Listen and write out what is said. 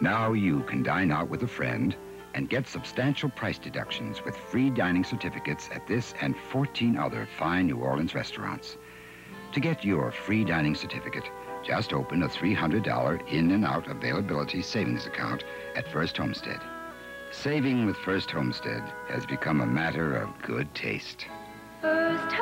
Now you can dine out with a friend and get substantial price deductions with free dining certificates at this and 14 other fine New Orleans restaurants. To get your free dining certificate, just open a $300 in and out availability savings account at First Homestead. Saving with First Homestead has become a matter of good taste. First